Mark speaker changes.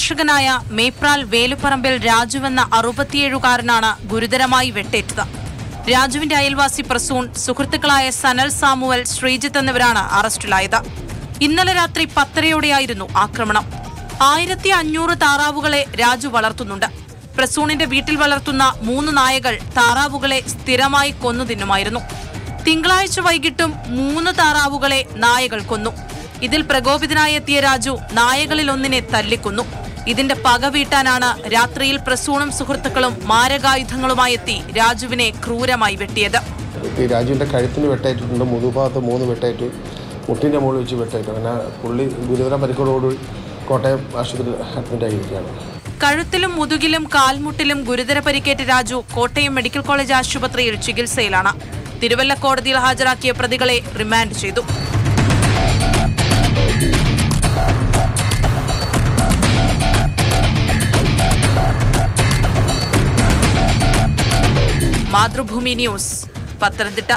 Speaker 1: കർഷകനായ മേപ്രാൽ വേലുപറമ്പിൽ രാജുവെന്ന അറുപത്തിയേഴുകാരനാണ് ഗുരുതരമായി വെട്ടേറ്റത്. രാജുവിന്റെ അയൽവാസി പ്രസൂൺ സുഹൃത്തുക്കളായ സനൽ സാമുവൽ ശ്രീജിത്ത് എന്നിവരാണ് അറസ്റ്റിലായത്. ഇന്നലെ രാത്രി പത്തരയോടെയായിരുന്നു ആക്രമണം. ആയിരത്തി അഞ്ഞൂറ് താറാവുകളെ രാജു വളർത്തുന്നുണ്ട്. പ്രസൂണിന്റെ വീട്ടിൽ വളർത്തുന്ന മൂന്ന് നായകൾ താറാവുകളെ സ്ഥിരമായി കൊന്നു തിന്നുമായിരുന്നു തിങ്കളാഴ്ച വൈകിട്ടും മൂന്ന് താറാവുകളെ നായകൾ കൊന്നു. ഇതിൽ പ്രകോപിതനായെത്തിയ രാജു നായകളിൽ ഒന്നിനെ തല്ലിക്കൊന്നു. ഇതിന്റെ പക വീട്ടാനാണ് രാത്രിയിൽ പ്രസൂണും സുഹൃത്തുക്കളും മാരകായുധങ്ങളുമായി എത്തി രാജുവിനെ ക്രൂരമായി വെട്ടിയത്.
Speaker 2: രാജുവിന്റെ കഴുത്തിന് വെട്ടേറ്റിട്ടുണ്ട് മുതുഭാഗത്ത് മൂന്ന് വെട്ടേറ്റ് മുട്ടിന്റെ മുകളിൽ വെച്ച് വെട്ടേറ്റു അങ്ങനെ പുള്ളി ഗുരുതര പരിക്കോടുകൂടി കോട്ടയം ആശുപത്രിയിൽ അഡ്മിറ്റ് ആയിരിക്കുകയാണ്.
Speaker 1: കഴുത്തിലും മുതുകിലും കാൽമുട്ടിലും ഗുരുതര പരിക്കേറ്റ രാജു കോട്ടയം മെഡിക്കൽ കോളേജ് ആശുപത്രിയിൽ ചികിത്സയിലാണ്. തിരുവല്ല കോടതിയിൽ ഹാജരാക്കിയ പ്രതികളെ റിമാൻഡ് ചെയ്തു. മാതൃഭൂമി ന്യൂസ് പത്തനംതിട്ട.